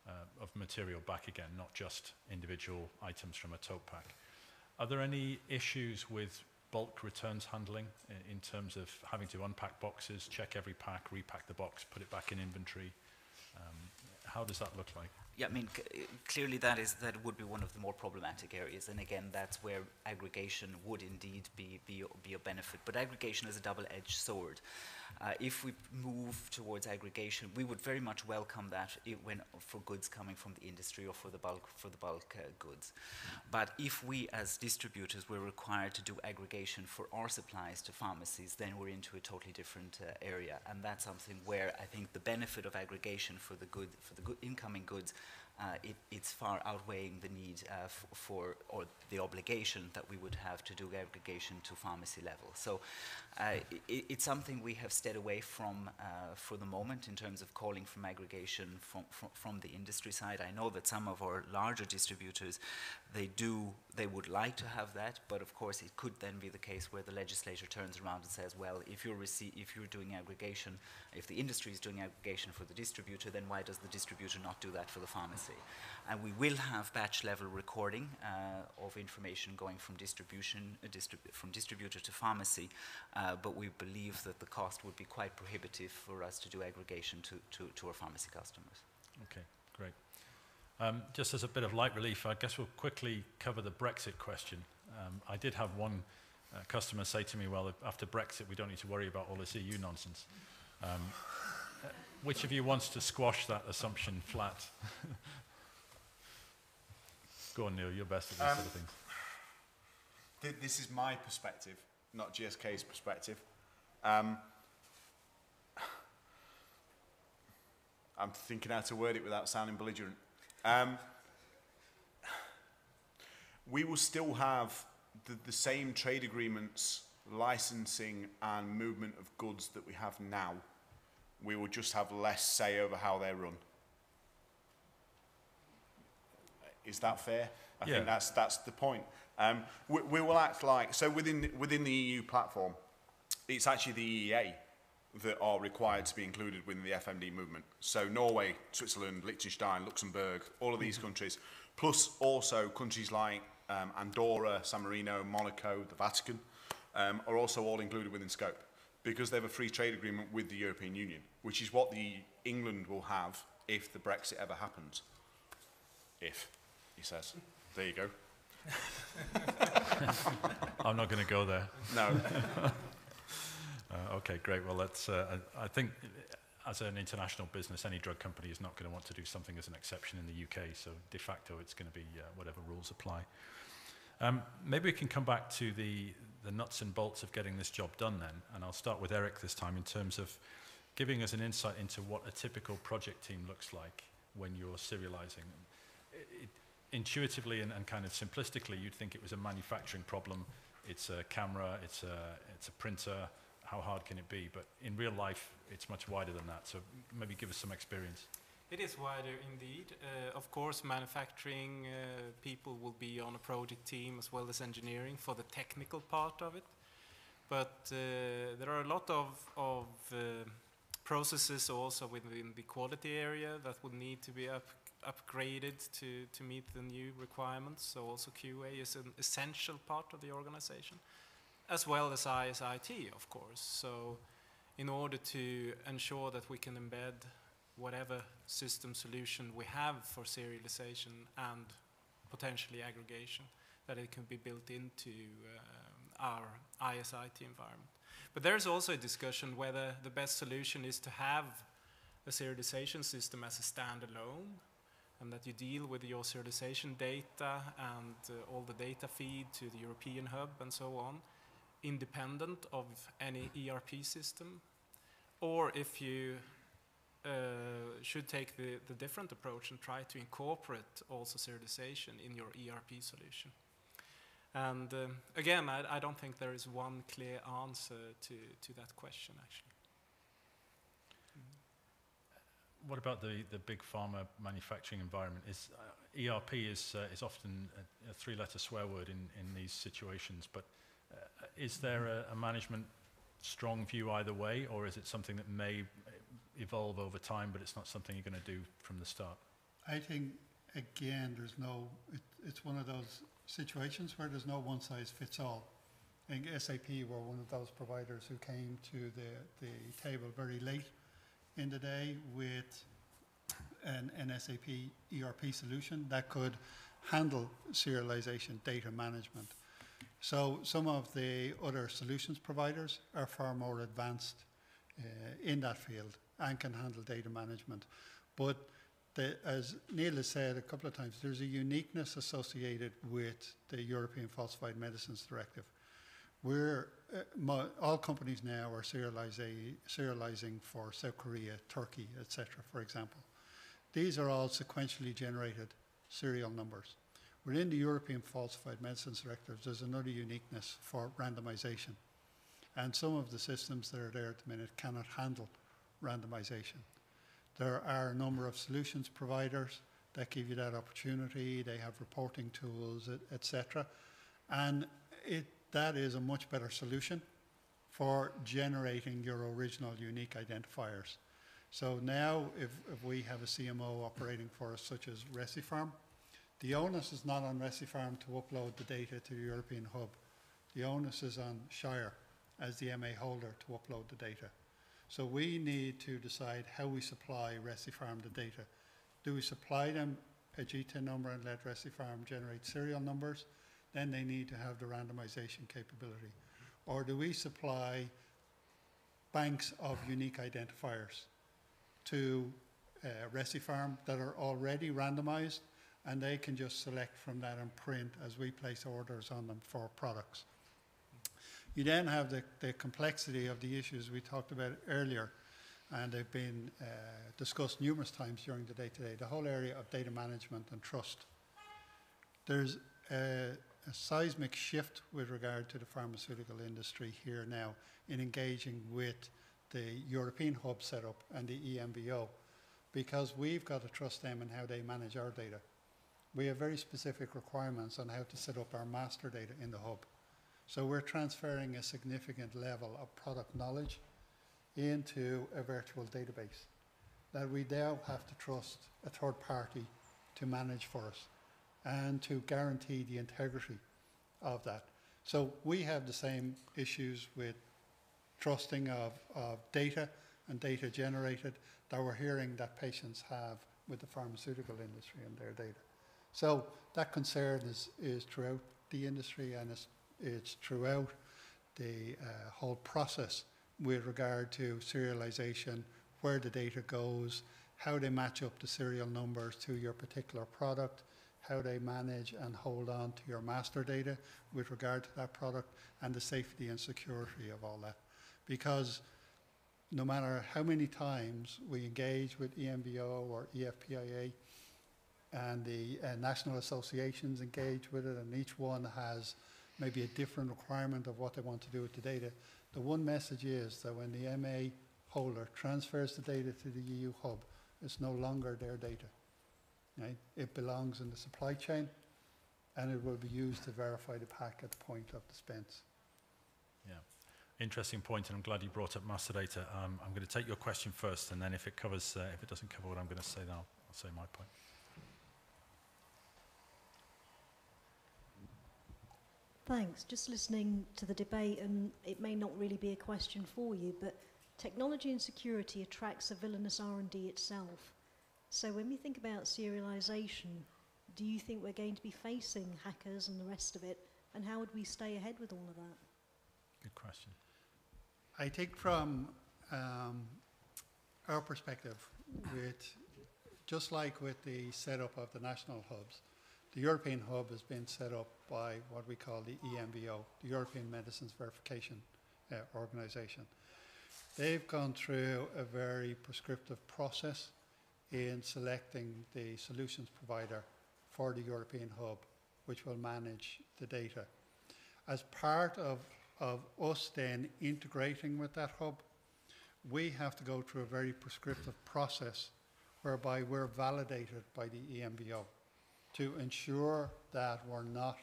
uh, of material back again, not just individual items from a tote pack. Are there any issues with bulk returns handling in, in terms of having to unpack boxes, check every pack, repack the box, put it back in inventory? Um, how does that look like? Yeah, I mean, clearly that is that would be one of the more problematic areas, and again, that's where aggregation would indeed be be, be a benefit. But aggregation is a double-edged sword. Uh, if we move towards aggregation, we would very much welcome that when for goods coming from the industry or for the bulk for the bulk uh, goods. But if we as distributors were required to do aggregation for our supplies to pharmacies, then we're into a totally different uh, area, and that's something where I think the benefit of aggregation for the good for the good incoming goods it, it's far outweighing the need uh, for, or the obligation that we would have to do aggregation to pharmacy level. So uh, it, it's something we have stayed away from uh, for the moment in terms of calling from aggregation from, from, from the industry side. I know that some of our larger distributors, they do, they would like to have that, but of course it could then be the case where the legislature turns around and says, well, if you're, if you're doing aggregation, if the industry is doing aggregation for the distributor, then why does the distributor not do that for the pharmacy? And we will have batch level recording uh, of information going from distribution, uh, distrib from distributor to pharmacy, uh, but we believe that the cost would be quite prohibitive for us to do aggregation to, to, to our pharmacy customers. Okay, great. Um, just as a bit of light relief, I guess we'll quickly cover the Brexit question. Um, I did have one uh, customer say to me, well, after Brexit, we don't need to worry about all this EU nonsense. Um, uh, which of you wants to squash that assumption flat? Go on, Neil, you're best at these Um, sort of things. Th- this is my perspective, not GSK's perspective. Um, I'm thinking how to word it without sounding belligerent. Um, we will still have the, the same trade agreements, licensing and movement of goods that we have now. We will just have less say over how they're run. Is that fair? I Yeah. think that's that's the point. Um, we, we will act like so within within the EU platform. It's actually the EEA that are required to be included within the FMD movement. So Norway, Switzerland, Liechtenstein, Luxembourg, all of these countries, plus also countries like um, Andorra, San Marino, Monaco, the Vatican, um, are also all included within scope because they have a free trade agreement with the European Union, which is what the England will have if the Brexit ever happens. If, he says. There you go. I'm not going to go there. No. okay, great. Well, let's. Uh, I, I think as an international business, any drug company is not going to want to do something as an exception in the UK. So de facto, it's going to be uh, whatever rules apply. Um, maybe we can come back to the the nuts and bolts of getting this job done then, and I'll start with Eric this time in terms of giving us an insight into what a typical project team looks like when you're serializing. It, it, intuitively and, and kind of simplistically, you'd think it was a manufacturing problem. It's a camera, it's a, it's a printer, how hard can it be? But in real life, it's much wider than that. So maybe give us some experience. It is wider indeed. Uh, of course, manufacturing uh, people will be on a project team as well as engineering for the technical part of it. But uh, there are a lot of, of uh, processes also within the quality area that would need to be up, upgraded to, to meet the new requirements. So also QA is an essential part of the organization, as well as ISIT, of course. So in order to ensure that we can embed whatever system solution we have for serialization and potentially aggregation, that it can be built into um, our ISIT environment. But there's also a discussion whether the best solution is to have a serialization system as a standalone and that you deal with your serialization data and uh, all the data feed to the European hub and so on, independent of any ERP system, or if you uh, should take the, the different approach and try to incorporate also serialization in your ERP solution. And um, again, I, I, don't think there is one clear answer to, to that question, actually. What about the, the big pharma manufacturing environment? Is, uh, ERP is, uh, is often a, a three-letter swear word in, in these situations, but uh, Uh, is there a, a management strong view either way, or is it something that may evolve over time, but it's not something you're going to do from the start? I think, again, there's no, it, it's one of those situations where there's no one size fits all. I think SAP were one of those providers who came to the, the table very late in the day with an, an SAP ERP solution that could handle serialization data management. So some of the other solutions providers are far more advanced uh, in that field and can handle data management. But the, as Neil has said a couple of times, there's a uniqueness associated with the European Falsified Medicines Directive. We're, uh, all companies now are serializing, serializing for South Korea, Turkey, etc., for example. These are all sequentially generated serial numbers. Within the European Falsified Medicines Directives, there's another uniqueness for randomization. And some of the systems that are there at the minute cannot handle randomization. There are a number of solutions providers that give you that opportunity. They have reporting tools, etc. And it, that is a much better solution for generating your original unique identifiers. So now, if, if we have a CMO operating for us, such as Recipharm, the onus is not on Recipharm to upload the data to the European hub. The onus is on Shire as the MA holder to upload the data. So we need to decide how we supply Recipharm the data. Do we supply them a GTIN number and let Recipharm generate serial numbers? Then they need to have the randomization capability. Or do we supply banks of unique identifiers to uh, that are already randomized and they can just select from that and print as we place orders on them for products. You then have the, the complexity of the issues we talked about earlier, and they've been uh, discussed numerous times during the day today, the whole area of data management and trust. There's a, a seismic shift with regard to the pharmaceutical industry here now in engaging with the European hub setup and the EMVO because we've got to trust them in how they manage our data. We have very specific requirements on how to set up our master data in the hub. So we're transferring a significant level of product knowledge into a virtual database that we now have to trust a third party to manage for us and to guarantee the integrity of that. So we have the same issues with trusting of, of data and data generated that we're hearing that patients have with the pharmaceutical industry and their data. So that concern is, is throughout the industry and it's, it's throughout the uh, whole process with regard to serialization, where the data goes, how they match up the serial numbers to your particular product, how they manage and hold on to your master data with regard to that product, and the safety and security of all that. Because no matter how many times we engage with EMVO or EFPIA, and the uh, national associations engage with it, and each one has maybe a different requirement of what they want to do with the data. The one message is that when the MA holder transfers the data to the EU hub, it's no longer their data. Right? It belongs in the supply chain, and it will be used to verify the pack at the point of dispense. Yeah, interesting point, and I'm glad you brought up master data. Um, I'm going to take your question first, and then if it covers, uh, if it doesn't cover what I'm going to say, then I'll, I'll say my point. Thanks. Just listening to the debate, and it may not really be a question for you, but technology and security attracts a villainous R&D itself. So when we think about serialization, do you think we're going to be facing hackers and the rest of it, and how would we stay ahead with all of that? Good question. I think from um, our perspective, with just like with the setup of the national hubs, the European hub has been set up by what we call the EMVO, the European Medicines Verification uh, Organization. They've gone through a very prescriptive process in selecting the solutions provider for the European hub, which will manage the data. As part of, of us then integrating with that hub, we have to go through a very prescriptive process whereby we're validated by the EMVO to ensure that we're not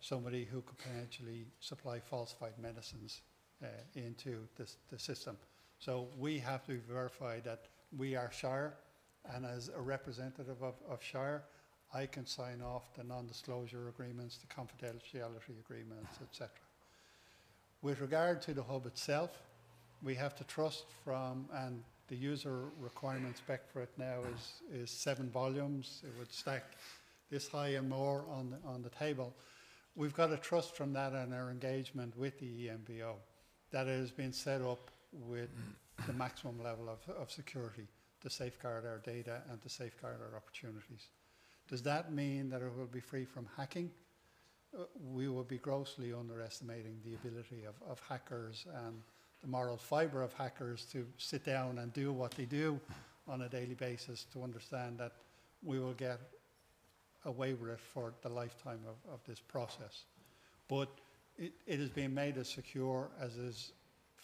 somebody who could potentially supply falsified medicines uh, into this, the system. So we have to verify that we are Shire, and as a representative of, of Shire, I can sign off the non-disclosure agreements, the confidentiality agreements, etc. With regard to the hub itself, we have to trust from, and the user requirement spec for it now is, is seven volumes. It would stack this high and more on the, on the table. We've got to trust from that and our engagement with the EMVO that it has been set up with the maximum level of, of security to safeguard our data and to safeguard our opportunities. Does that mean that it will be free from hacking? Uh, we will be grossly underestimating the ability of, of hackers and the moral fiber of hackers to sit down and do what they do on a daily basis to understand that we will get away with it for the lifetime of, of this process. But it, it is being made as secure as is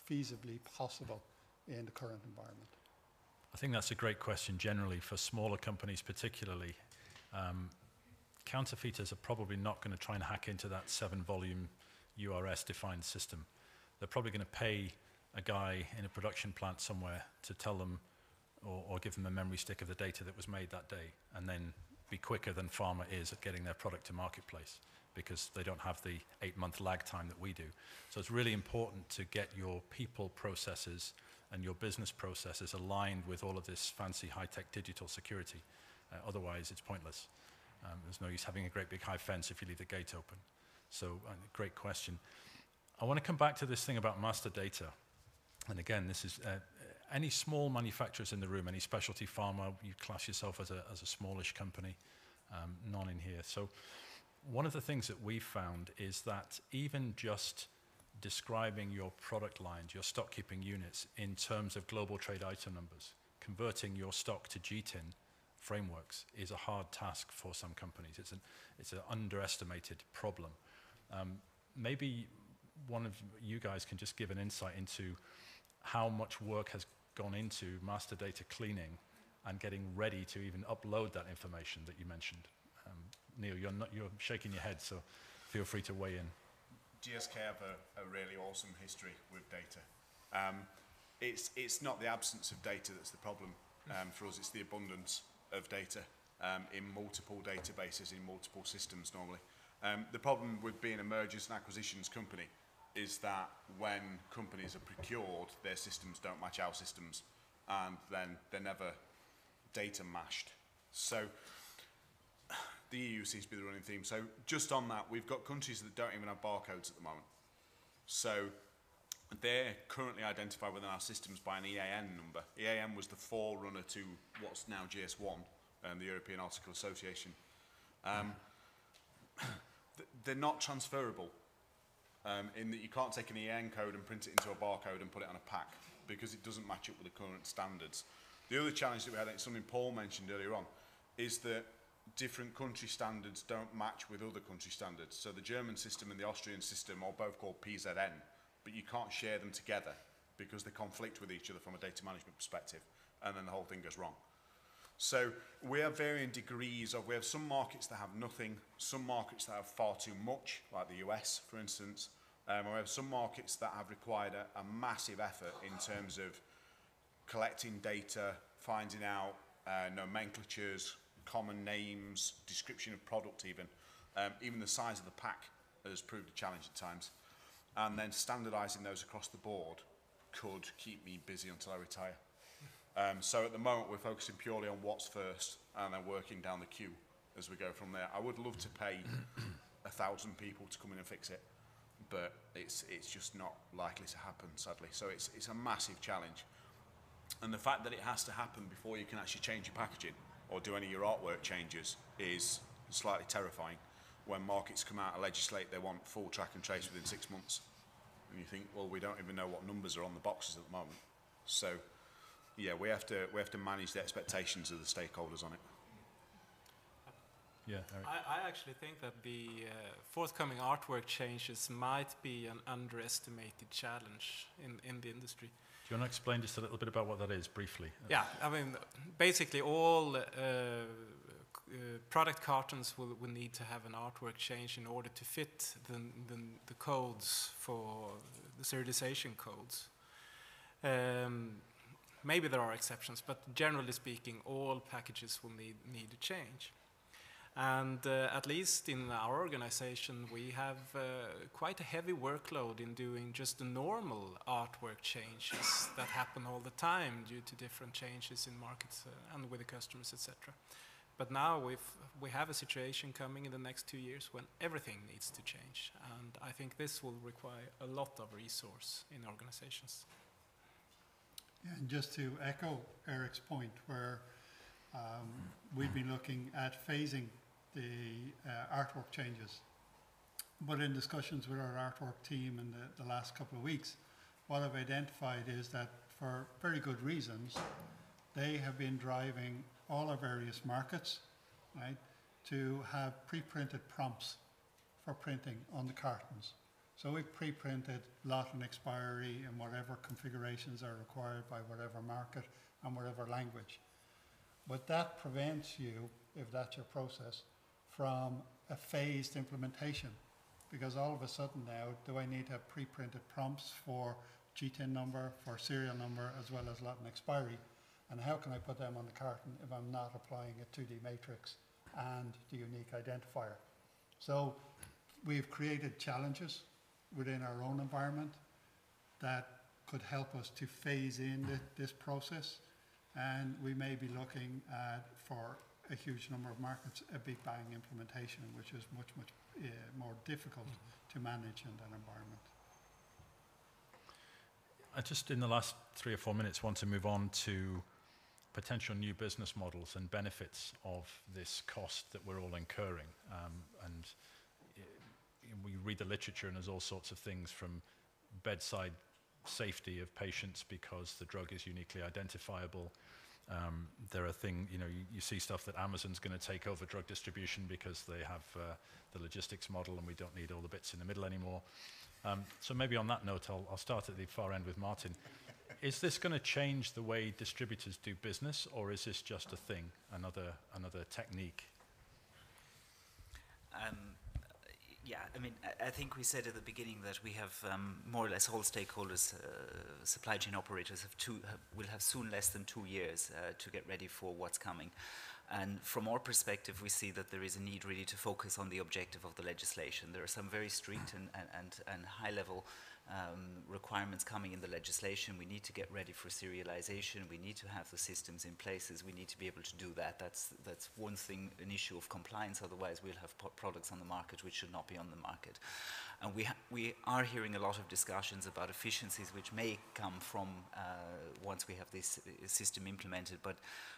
feasibly possible in the current environment. I think that's a great question generally for smaller companies, particularly. Um, counterfeiters are probably not going to try and hack into that seven volume URS defined system. They're probably going to pay a guy in a production plant somewhere to tell them or, or give them a memory stick of the data that was made that day and then be quicker than pharma is at getting their product to marketplace because they don't have the eight month lag time that we do. So it's really important to get your people processes and your business processes aligned with all of this fancy high tech digital security. Uh, otherwise, it's pointless. Um, there's no use having a great big high fence if you leave the gate open. So, uh, great question. I want to come back to this thing about master data. And again, this is uh, any small manufacturers in the room, any specialty pharma, you class yourself as a, as a smallish company, um, none in here. So, one of the things that we've found is that even just describing your product lines, your stock keeping units in terms of global trade item numbers, converting your stock to GTIN frameworks is a hard task for some companies. It's an, it's an underestimated problem. Um, maybe one of you guys can just give an insight into how much work has gone into master data cleaning and getting ready to even upload that information that you mentioned. Um, Neil, you're, not, you're shaking your head, so feel free to weigh in. GSK have a, a really awesome history with data. Um, it's, it's not the absence of data that's the problem um, for us, it's the abundance of data um, in multiple databases, in multiple systems normally. Um, the problem with being a mergers and acquisitions company is that when companies are procured, their systems don't match our systems, and then they're never data mashed. So the EU seems to be the running theme. So just on that, we've got countries that don't even have barcodes at the moment. So they're currently identified within our systems by an EAN number. EAN was the forerunner to what's now GS1, um, the European Article Association. Um, they're not transferable um, in that you can't take an EN code and print it into a barcode and put it on a pack because it doesn't match up with the current standards. The other challenge that we had, and something Paul mentioned earlier on, is that different country standards don't match with other country standards. So the German system and the Austrian system are both called PZN, but you can't share them together because they conflict with each other from a data management perspective, and then the whole thing goes wrong. So we have varying degrees of, we have some markets that have nothing, some markets that have far too much, like the US, for instance, um, we have some markets that have required a, a massive effort in terms of collecting data, finding out uh, nomenclatures, common names, description of product even. Um, even the size of the pack has proved a challenge at times. And then standardising those across the board could keep me busy until I retire. Um, so at the moment we're focusing purely on what's first and then working down the queue as we go from there. I would love to pay a thousand people to come in and fix it, but it's, it's just not likely to happen, sadly. So it's, it's a massive challenge. And the fact that it has to happen before you can actually change your packaging or do any of your artwork changes is slightly terrifying when markets come out and legislate they want full track and trace within six months. And you think, well, we don't even know what numbers are on the boxes at the moment. So, yeah, we have to, we have to manage the expectations of the stakeholders on it. Yeah, I, I actually think that the uh, forthcoming artwork changes might be an underestimated challenge in, in the industry. Do you want to explain just a little bit about what that is briefly? Yeah, I mean, basically all uh, uh, product cartons will, will need to have an artwork change in order to fit the, the, the codes for the serialization codes. Um, maybe there are exceptions, but generally speaking, all packages will need, need a change. And uh, at least in our organization, we have uh, quite a heavy workload in doing just the normal artwork changes that happen all the time due to different changes in markets uh, and with the customers, etc. But now we've, we have a situation coming in the next two years when everything needs to change. And I think this will require a lot of resource in organizations. And just to echo Eric's point, where um, we've been looking at phasing the uh, artwork changes. But in discussions with our artwork team in the, the last couple of weeks, what I've identified is that for very good reasons, they have been driving all our various markets, right, to have pre-printed prompts for printing on the cartons. So we've pre-printed lot and expiry and whatever configurations are required by whatever market and whatever language. But that prevents you, if that's your process, from a phased implementation. Because all of a sudden now, do I need to have pre-printed prompts for GTIN number, for serial number, as well as lot and expiry? And how can I put them on the carton if I'm not applying a 2D matrix and the unique identifier? So we've created challenges within our own environment that could help us to phase in the, this process. And we may be looking at, for a huge number of markets, a big bang implementation, which is much, much uh, more difficult to manage in that environment. I just, in the last three or four minutes, want to move on to potential new business models and benefits of this cost that we're all incurring. Um, and we read the literature, and there's all sorts of things from bedside safety of patients because the drug is uniquely identifiable. Um, there are things, you know, you, you see stuff that Amazon's going to take over drug distribution because they have uh, the logistics model and we don't need all the bits in the middle anymore. Um, so maybe on that note, I'll, I'll start at the far end with Martin. Is this going to change the way distributors do business, or is this just a thing, another another technique? Um, yeah, I mean, I, think we said at the beginning that we have um, more or less all stakeholders, uh, supply chain operators have two, have, will have soon less than two years uh, to get ready for what's coming. And from our perspective, we see that there is a need really to focus on the objective of the legislation. There are some very strict and, and, and, and high level um, requirements coming in the legislation. We need to get ready for serialization. We need to have the systems in places. We need to be able to do that. That's, that's one thing, an issue of compliance. Otherwise, we'll have products on the market which should not be on the market. And we, we are hearing a lot of discussions about efficiencies which may come from uh, once we have this uh, system implemented. But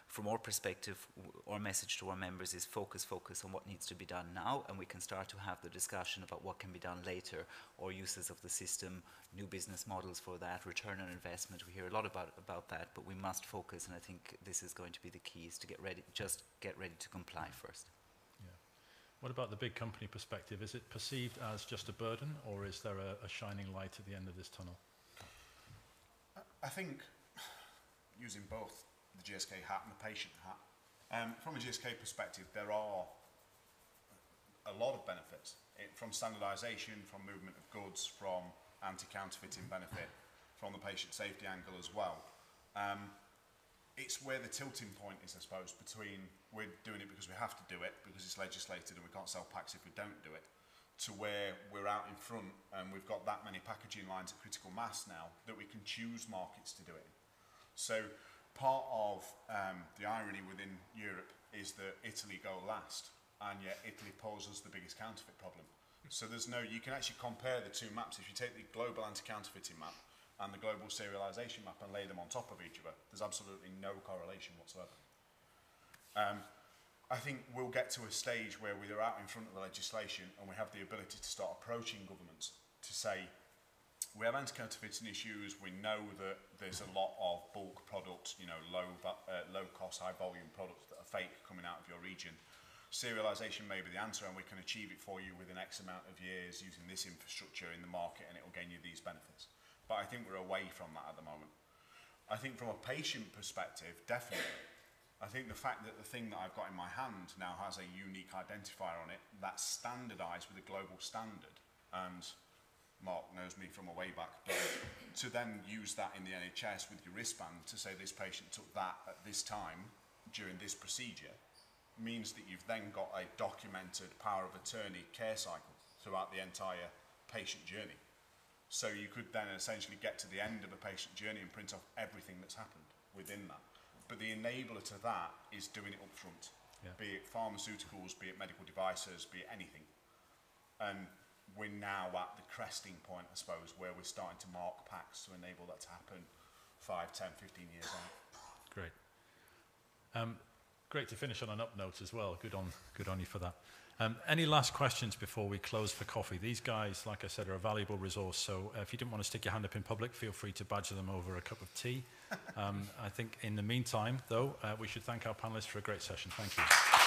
from our perspective, our message to our members is focus, focus on what needs to be done now, and we can start to have the discussion about what can be done later, or uses of the system, new business models for that, return on investment. We hear a lot about, about that, but we must focus, and I think this is going to be the key, is to get ready, just get ready to comply first. What about the big company perspective? Is it perceived as just a burden, or is there a, a shining light at the end of this tunnel? I think using both the GSK hat and the patient hat, um, from a GSK perspective, there are a lot of benefits it, from standardisation, from movement of goods, from anti-counterfeiting benefit, from the patient safety angle as well. Um, it's where the tilting point is, I suppose, between we're doing it because we have to do it, because it's legislated and we can't sell packs if we don't do it, to where we're out in front and we've got that many packaging lines at critical mass now that we can choose markets to do it. So part of um, the irony within Europe is that Italy go last, and yet Italy poses the biggest counterfeit problem. So there's no, you can actually compare the two maps. If you take the global anti-counterfeiting map and the global serialization map and lay them on top of each other, there's absolutely no correlation whatsoever. Um, I think we'll get to a stage where we are out in front of the legislation and we have the ability to start approaching governments to say, we have anti-counterfeiting issues, we know that there's a lot of bulk products, you know, low, uh, low cost, high volume products that are fake coming out of your region. Serialization may be the answer and we can achieve it for you within X amount of years using this infrastructure in the market and it will gain you these benefits. But I think we're away from that at the moment. I think from a patient perspective, definitely. I think the fact that the thing that I've got in my hand now has a unique identifier on it that's standardized with a global standard. And Mark knows me from a way back, but to then use that in the NHS with your wristband to say this patient took that at this time during this procedure means that you've then got a documented power of attorney care cycle throughout the entire patient journey. So you could then essentially get to the end of a patient journey and print off everything that's happened within that. But the enabler to that is doing it up front, Yeah. be it pharmaceuticals, be it medical devices, be it anything. And we're now at the cresting point, I suppose, where we're starting to mark packs to enable that to happen 5, 10, 15 years out. Great. Um, Great to finish on an up note as well. Good on, good on you for that. Um, any last questions before we close for coffee? These guys, like I said, are a valuable resource. So uh, if you didn't want to stick your hand up in public, feel free to badger them over a cup of tea. Um, I think in the meantime, though, uh, we should thank our panelists for a great session. Thank you.